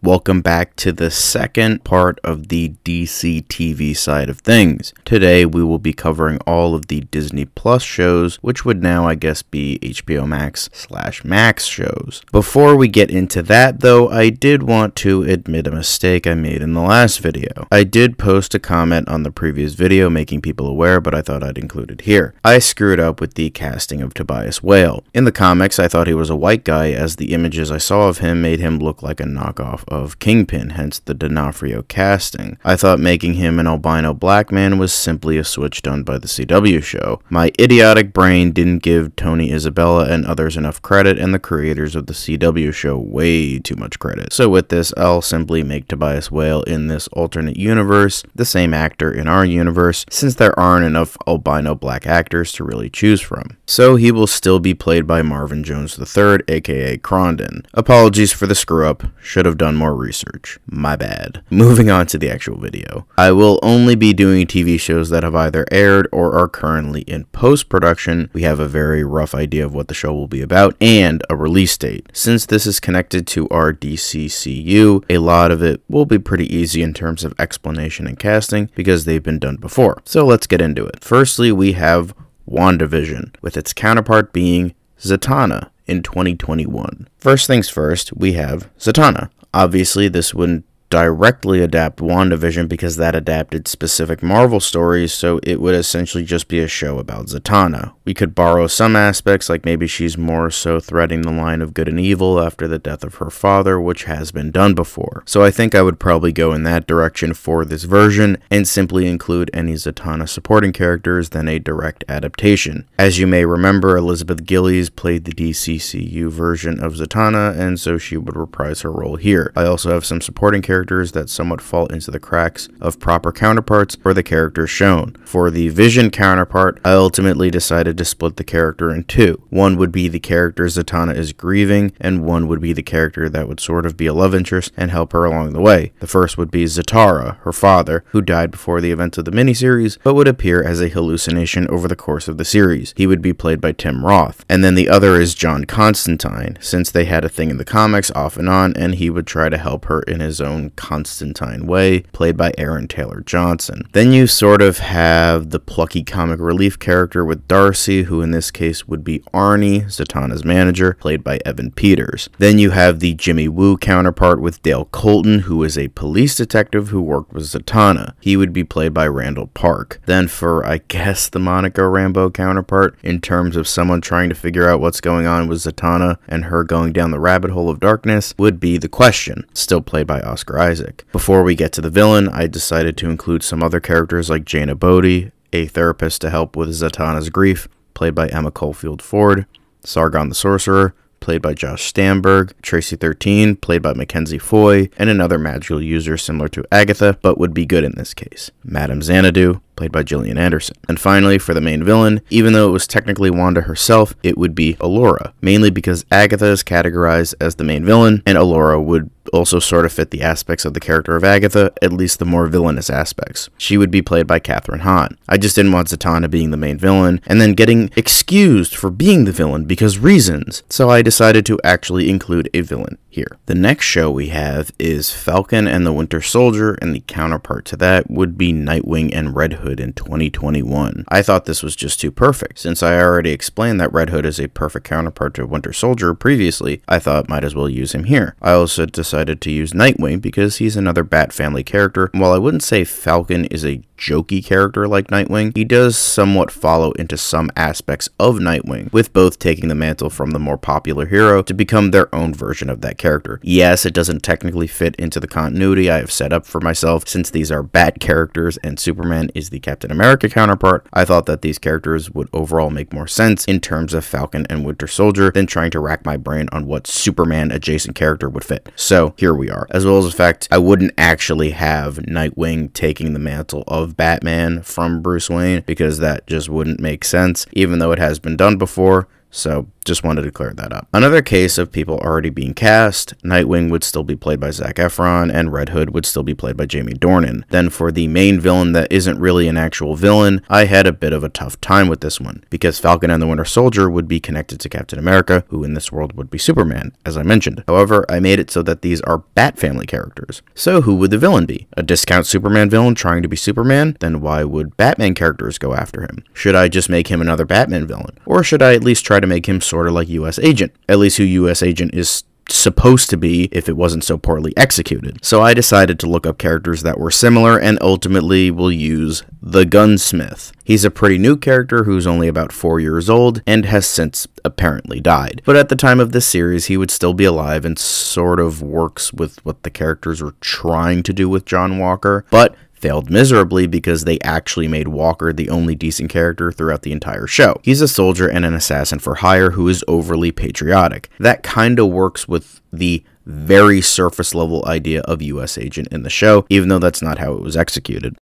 Welcome back to the second part of the DC TV side of things. Today we will be covering all of the Disney Plus shows, which would now I guess be HBO Max slash Max shows. Before we get into that though, I did want to admit a mistake I made in the last video. I did post a comment on the previous video making people aware, but I thought I'd include it here. I screwed up with the casting of Tobias Whale. In the comics, I thought he was a white guy as the images I saw of him made him look like a knockoff of Kingpin, hence the D'Onofrio casting. I thought making him an albino black man was simply a switch done by the CW show. My idiotic brain didn't give Tony Isabella and others enough credit, and the creators of the CW show way too much credit. So with this, I'll simply make Tobias Whale in this alternate universe the same actor in our universe, since there aren't enough albino black actors to really choose from. So he will still be played by Marvin Jones III, aka Krondon. Apologies for the screw up, should have done more research. My bad. Moving on to the actual video. I will only be doing TV shows that have either aired or are currently in post production. We have a very rough idea of what the show will be about and a release date. Since this is connected to our DCCU, a lot of it will be pretty easy in terms of explanation and casting because they've been done before. So let's get into it. Firstly, we have WandaVision, with its counterpart being Zatanna in 2021. First things first, we have Zatanna. Obviously, this wouldn't directly adapt WandaVision because that adapted specific Marvel stories, so it would essentially just be a show about Zatanna. We could borrow some aspects, like maybe she's more so threading the line of good and evil after the death of her father, which has been done before. So I think I would probably go in that direction for this version and simply include any Zatanna supporting characters than a direct adaptation. As you may remember, Elizabeth Gillies played the DCCU version of Zatanna, and so she would reprise her role here. I also have some supporting characters characters that somewhat fall into the cracks of proper counterparts for the characters shown. For the Vision counterpart, I ultimately decided to split the character in two. One would be the character Zatanna is grieving, and one would be the character that would sort of be a love interest and help her along the way. The first would be Zatara, her father, who died before the events of the miniseries, but would appear as a hallucination over the course of the series. He would be played by Tim Roth. And then the other is John Constantine, since they had a thing in the comics off and on, and he would try to help her in his own Constantine Way, played by Aaron Taylor Johnson. Then you sort of have the plucky comic relief character with Darcy, who in this case would be Arnie, Zatanna's manager, played by Evan Peters. Then you have the Jimmy Woo counterpart with Dale Colton, who is a police detective who worked with Zatanna. He would be played by Randall Park. Then for, I guess, the Monica Rambeau counterpart, in terms of someone trying to figure out what's going on with Zatanna and her going down the rabbit hole of darkness, would be The Question, still played by Oscar Isaac. Before we get to the villain, I decided to include some other characters like Jaina Bodhi, a therapist to help with Zatanna's grief, played by Emma Caulfield Ford, Sargon the Sorcerer, played by Josh Stamberg, Tracy 13, played by Mackenzie Foy, and another magical user similar to Agatha, but would be good in this case, Madame Xanadu, played by Gillian Anderson. And finally, for the main villain, even though it was technically Wanda herself, it would be Alora, mainly because Agatha is categorized as the main villain, and Alora would also sort of fit the aspects of the character of Agatha, at least the more villainous aspects. She would be played by Kathryn Hahn. I just didn't want Zatanna being the main villain, and then getting excused for being the villain because reasons, so I decided to actually include a villain here. The next show we have is Falcon and the Winter Soldier, and the counterpart to that would be Nightwing and Red Hood in 2021. I thought this was just too perfect. Since I already explained that Red Hood is a perfect counterpart to Winter Soldier previously, I thought might as well use him here. I also decided to use Nightwing because he's another Bat family character. And While I wouldn't say Falcon is a jokey character like Nightwing, he does somewhat follow into some aspects of Nightwing, with both taking the mantle from the more popular hero to become their own version of that character. Yes, it doesn't technically fit into the continuity I have set up for myself since these are Bat characters and Superman is the Captain America counterpart. I thought that these characters would overall make more sense in terms of Falcon and Winter Soldier than trying to rack my brain on what Superman adjacent character would fit. So here we are. As well as the fact I wouldn't actually have Nightwing taking the mantle of of Batman from Bruce Wayne because that just wouldn't make sense, even though it has been done before. So Just wanted to clear that up. Another case of people already being cast, Nightwing would still be played by Zac Efron, and Red Hood would still be played by Jamie Dornan. Then for the main villain that isn't really an actual villain, I had a bit of a tough time with this one, because Falcon and the Winter Soldier would be connected to Captain America, who in this world would be Superman, as I mentioned. However, I made it so that these are Bat family characters. So who would the villain be? A discount Superman villain trying to be Superman? Then why would Batman characters go after him? Should I just make him another Batman villain? Or should I at least try to make him sort of like US Agent? At least who US Agent is supposed to be if it wasn't so poorly executed. So I decided to look up characters that were similar and ultimately will use the Gunsmith. He's a pretty new character who's only about 4 years old and has since apparently died. But at the time of this series, he would still be alive and sort of works with what the characters were trying to do with John Walker. But failed miserably because they actually made Walker the only decent character throughout the entire show. He's a soldier and an assassin for hire who is overly patriotic. That kinda works with the very surface level idea of US agent in the show, even though that's not how it was executed.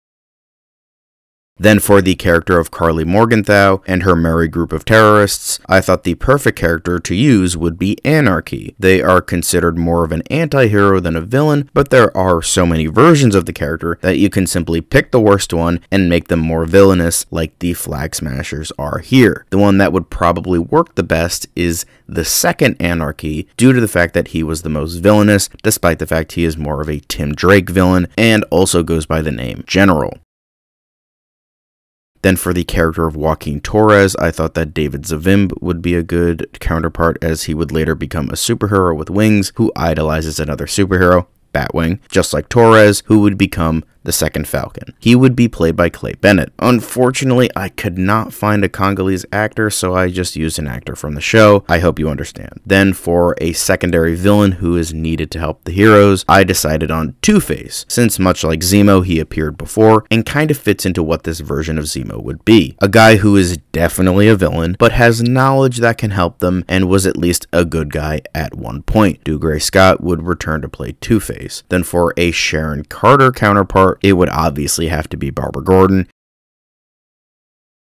Then, for the character of Karli Morgenthau and her merry group of terrorists, I thought the perfect character to use would be Anarchy. They are considered more of an anti hero than a villain, but there are so many versions of the character that you can simply pick the worst one and make them more villainous, like the Flag Smashers are here. The one that would probably work the best is the second Anarchy, due to the fact that he was the most villainous, despite the fact he is more of a Tim Drake villain and also goes by the name General. Then for the character of Joaquin Torres, I thought that David Zavimbe would be a good counterpart as he would later become a superhero with wings who idolizes another superhero, Batwing, just like Torres, who would become the second Falcon. He would be played by Clay Bennett. Unfortunately, I could not find a Congolese actor, so I just used an actor from the show. I hope you understand. Then, for a secondary villain who is needed to help the heroes, I decided on Two Face, since much like Zemo, he appeared before and kind of fits into what this version of Zemo would be. A guy who is definitely a villain, but has knowledge that can help them and was at least a good guy at one point. Dougray Scott would return to play Two Face. Then, for a Sharon Carter counterpart, it would obviously have to be Barbara Gordon.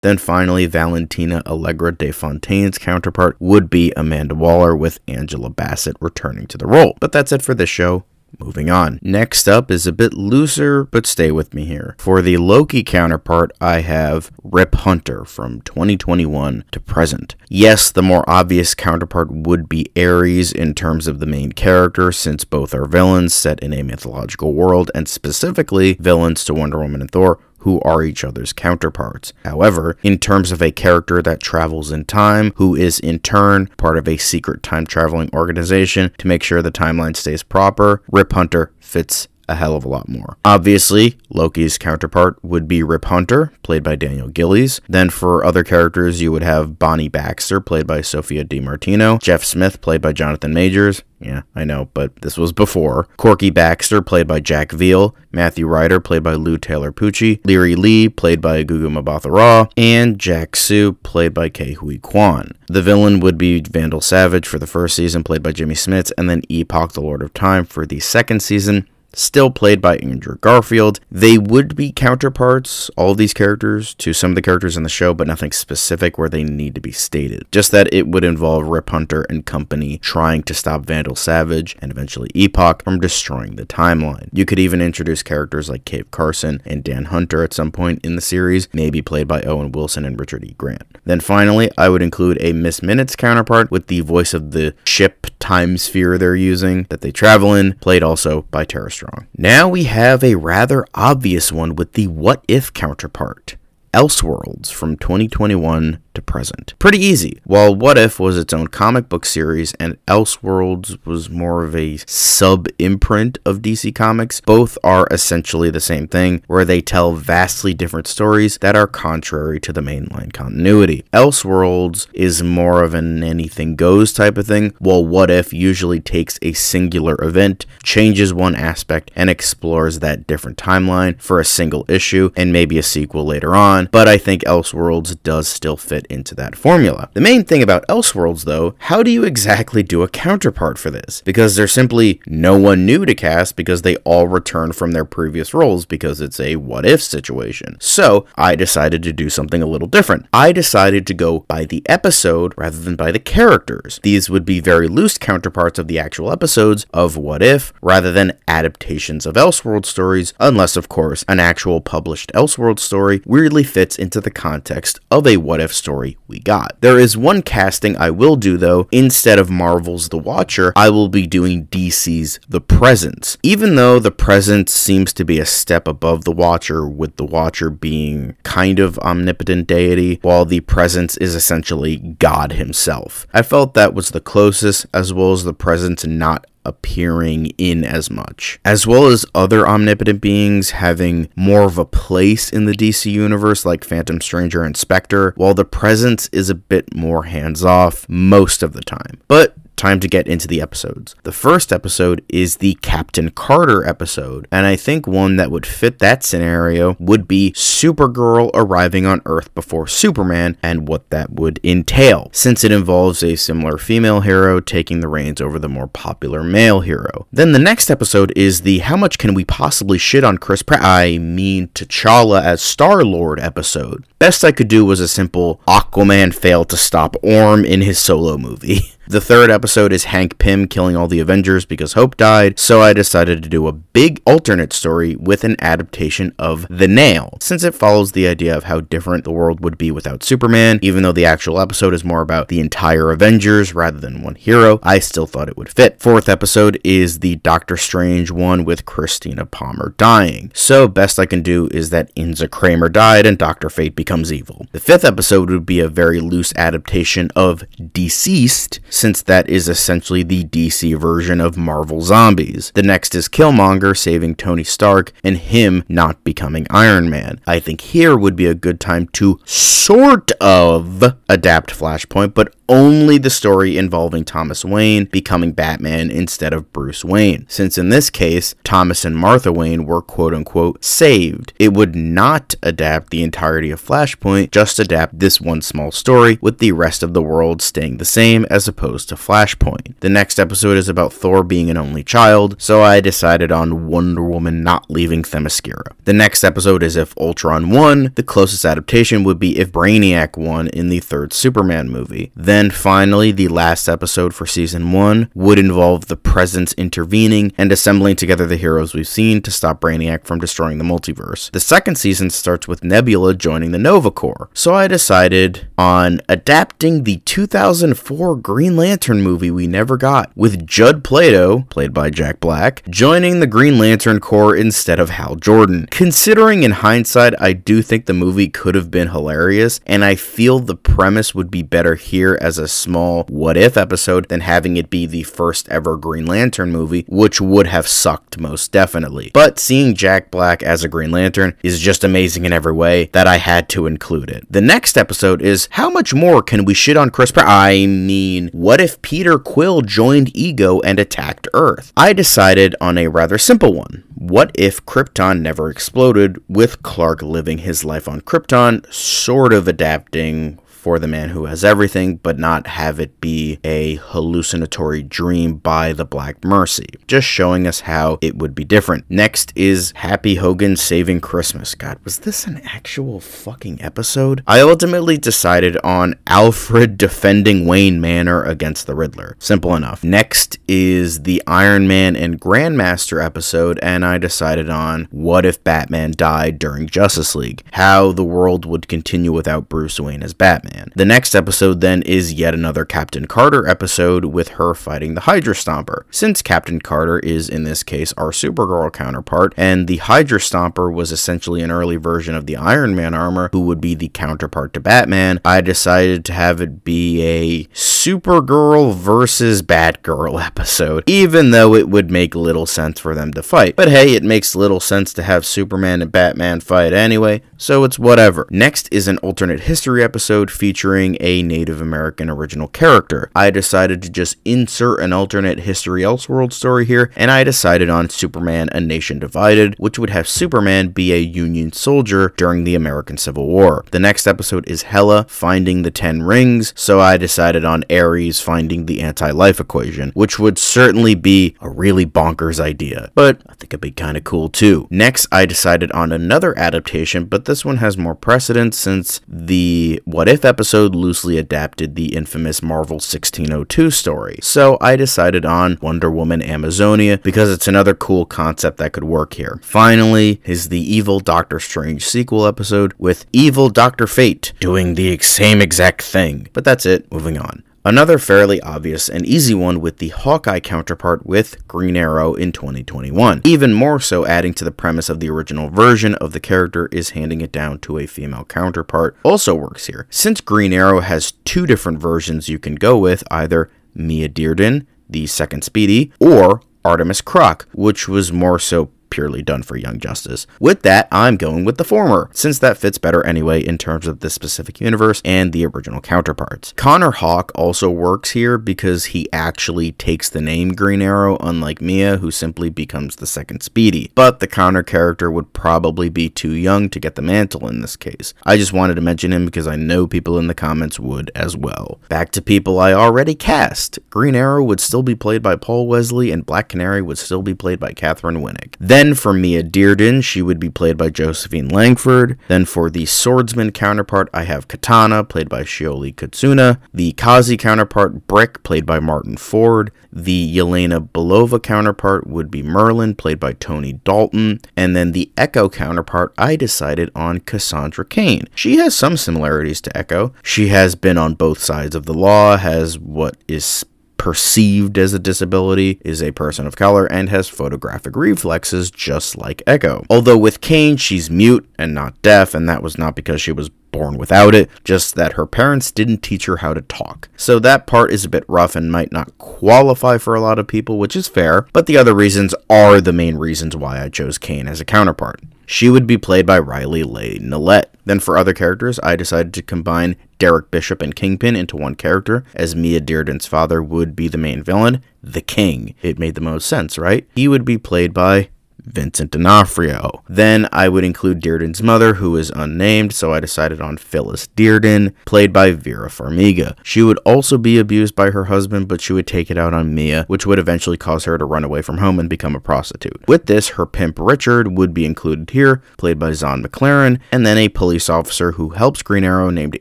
Then finally, Valentina Allegra de Fontaine's counterpart would be Amanda Waller with Angela Bassett returning to the role. But that's it for this show. Moving on. Next up is a bit looser, but stay with me here. For the Loki counterpart, I have Rip Hunter from 2021 to present. Yes, the more obvious counterpart would be Ares in terms of the main character, since both are villains set in a mythological world, and specifically villains to Wonder Woman and Thor, who are each other's counterparts. However, in terms of a character that travels in time, who is in turn part of a secret time traveling organization to make sure the timeline stays proper, Rip Hunter fits a hell of a lot more. Obviously, Loki's counterpart would be Rip Hunter, played by Daniel Gillies. Then for other characters, you would have Bonnie Baxter, played by Sophia DiMartino, Jeff Smith, played by Jonathan Majors. Yeah, I know, but this was before. Corky Baxter, played by Jack Veal, Matthew Ryder, played by Lou Taylor Pucci, Leary Lee, played by Gugu Mbatha-Raw, and Jack Soo, played by Ke Huy Quan. The villain would be Vandal Savage for the first season, played by Jimmy Smits, and then Epoch, the Lord of Time, for the second season, still played by Andrew Garfield. They would be counterparts, all these characters, to some of the characters in the show, but nothing specific where they need to be stated. Just that it would involve Rip Hunter and company trying to stop Vandal Savage and eventually Epoch from destroying the timeline. You could even introduce characters like Cave Carson and Dan Hunter at some point in the series, maybe played by Owen Wilson and Richard E. Grant. Then finally, I would include a Miss Minutes counterpart with the voice of the ship time sphere they're using that they travel in, played also by Tara Strong. Now we have a rather obvious one with the what if counterpart. Elseworlds from 2021 to present. Pretty easy. While What If was its own comic book series and Elseworlds was more of a sub imprint of DC Comics, both are essentially the same thing, where they tell vastly different stories that are contrary to the mainline continuity. Elseworlds is more of an anything goes type of thing, while What If usually takes a singular event, changes one aspect, and explores that different timeline for a single issue and maybe a sequel later on. But I think Elseworlds does still fit fit into that formula. The main thing about Elseworlds, though, how do you exactly do a counterpart for this? Because there's simply no one new to cast because they all return from their previous roles because it's a what if situation. So I decided to do something a little different. I decided to go by the episode rather than by the characters. These would be very loose counterparts of the actual episodes of What If rather than adaptations of Elseworld stories, unless, of course, an actual published Elseworld story weirdly fits into the context of a What If story we got. There is one casting I will do though. Instead of Marvel's The Watcher, I will be doing DC's The Presence. Even though The Presence seems to be a step above The Watcher, with The Watcher being kind of omnipotent deity, while The Presence is essentially God himself. I felt that was the closest, as well as The Presence not appearing in as much, as well as other omnipotent beings having more of a place in the DC universe, like Phantom Stranger and Spectre, while the presence is a bit more hands off most of the time. But time to get into the episodes. The first episode is the Captain Carter episode, and I think one that would fit that scenario would be Supergirl arriving on Earth before Superman and what that would entail, since it involves a similar female hero taking the reins over the more popular male hero. Then the next episode is the How Much Can We Possibly Shit on Chris Pratt? I mean T'Challa as Star Lord episode. Best I could do was a simple Aquaman failed to stop Orm in his solo movie. The third episode is Hank Pym killing all the Avengers because Hope died, so I decided to do a big alternate story with an adaptation of The Nail, since it follows the idea of how different the world would be without Superman, even though the actual episode is more about the entire Avengers rather than one hero, I still thought it would fit. Fourth episode is the Doctor Strange one with Christina Palmer dying, so best I can do is that Inza Cramer died and Dr. Fate becomes evil. The fifth episode would be a very loose adaptation of DCeased, since that is essentially the DC version of Marvel Zombies. The next is Killmonger saving Tony Stark and him not becoming Iron Man. I think here would be a good time to sort of adapt Flashpoint, but only the story involving Thomas Wayne becoming Batman instead of Bruce Wayne, since in this case, Thomas and Martha Wayne were quote unquote saved. It would not adapt the entirety of Flashpoint, just adapt this one small story, with the rest of the world staying the same as opposed to Flashpoint. The next episode is about Thor being an only child, so I decided on Wonder Woman not leaving Themyscira. The next episode is if Ultron won, the closest adaptation would be if Brainiac won in the third Superman movie. Then finally, the last episode for season one would involve the presence intervening and assembling together the heroes we've seen to stop Brainiac from destroying the multiverse. The second season starts with Nebula joining the Nova Corps, so I decided on adapting the 2004 Green Lantern movie we never got, with Judd Plato, played by Jack Black, joining the Green Lantern Corps instead of Hal Jordan. Considering in hindsight, I do think the movie could have been hilarious, and I feel the premise would be better here as a small what if episode than having it be the first ever Green Lantern movie, which would have sucked most definitely. But seeing Jack Black as a Green Lantern is just amazing in every way that I had to include it. The next episode is how much more can we shit on Chris Pratt? I mean, what if Peter Quill joined Ego and attacked Earth? I decided on a rather simple one. What if Krypton never exploded, with Clark living his life on Krypton, sort of adapting for the man who has everything, but not have it be a hallucinatory dream by the Black Mercy. Just showing us how it would be different. Next is Happy Hogan Saving Christmas. God, was this an actual fucking episode? I ultimately decided on Alfred defending Wayne Manor against the Riddler. Simple enough. Next is the Iron Man and Grandmaster episode, and I decided on what if Batman died during Justice League? How the world would continue without Bruce Wayne as Batman. Batman. The next episode then is yet another Captain Carter episode with her fighting the Hydra Stomper, since Captain Carter is in this case our Supergirl counterpart, and the Hydra Stomper was essentially an early version of the Iron Man armor, who would be the counterpart to Batman. I decided to have it be a Supergirl versus Batgirl episode, even though it would make little sense for them to fight. But hey, it makes little sense to have Superman and Batman fight anyway. So it's whatever. Next is an alternate history episode featuring a Native American original character. I decided to just insert an alternate history Elseworld story here, and I decided on Superman A Nation Divided, which would have Superman be a Union soldier during the American Civil War. The next episode is Hela finding the Ten Rings, so I decided on Ares finding the anti life equation, which would certainly be a really bonkers idea, but I think it'd be kind of cool too. Next, I decided on another adaptation, but this one has more precedence since the What If episode loosely adapted the infamous Marvel 1602 story. So I decided on Wonder Woman Amazonia because it's another cool concept that could work here. Finally, is the evil Doctor Strange sequel episode with evil Dr. Fate doing the same exact thing. But that's it, moving on. Another fairly obvious and easy one with the Hawkeye counterpart with Green Arrow in 2021. Even more so, adding to the premise of the original version of the character is handing it down to a female counterpart also works here. Since Green Arrow has two different versions you can go with, either Mia Dearden, the second Speedy, or Artemis Crock, which was more so purely done for Young Justice. With that, I'm going with the former, since that fits better anyway in terms of this specific universe and the original counterparts. Connor Hawke also works here because he actually takes the name Green Arrow, unlike Mia, who simply becomes the second Speedy. But the Connor character would probably be too young to get the mantle in this case. I just wanted to mention him because I know people in the comments would as well. Back to people I already cast. Green Arrow would still be played by Paul Wesley, and Black Canary would still be played by Katheryn Winnick. Then then for Mia Dearden, she would be played by Josephine Langford. Then for the swordsman counterpart, I have Katana, played by Shioli Kutsuna. The Kazi counterpart, Brick, played by Martin Ford. The Yelena Belova counterpart would be Merlyn, played by Tony Dalton. And then the Echo counterpart, I decided on Cassandra Cain. She has some similarities to Echo. She has been on both sides of the law, has what is perceived as a disability, is a person of color, and has photographic reflexes just like Echo. Although with Cain, she's mute and not deaf, and that was not because she was born without it, just that her parents didn't teach her how to talk. So that part is a bit rough and might not qualify for a lot of people, which is fair, but the other reasons are the main reasons why I chose Cain as a counterpart. She would be played by Riley Leigh Nillette. Then for other characters, I decided to combine Derek Bishop and Kingpin into one character, as Mia Dearden's father would be the main villain, the King. It made the most sense, right? He would be played by Vincent D'Onofrio. Then I would include Dearden's mother, who is unnamed, so I decided on Phyllis Dearden, played by Vera Farmiga. She would also be abused by her husband, but she would take it out on Mia, which would eventually cause her to run away from home and become a prostitute. With this, her pimp Richard would be included here, played by Zahn McClarnon, and then a police officer who helps Green Arrow named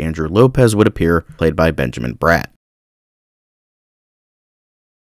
Andrew Lopez would appear, played by Benjamin Bratt.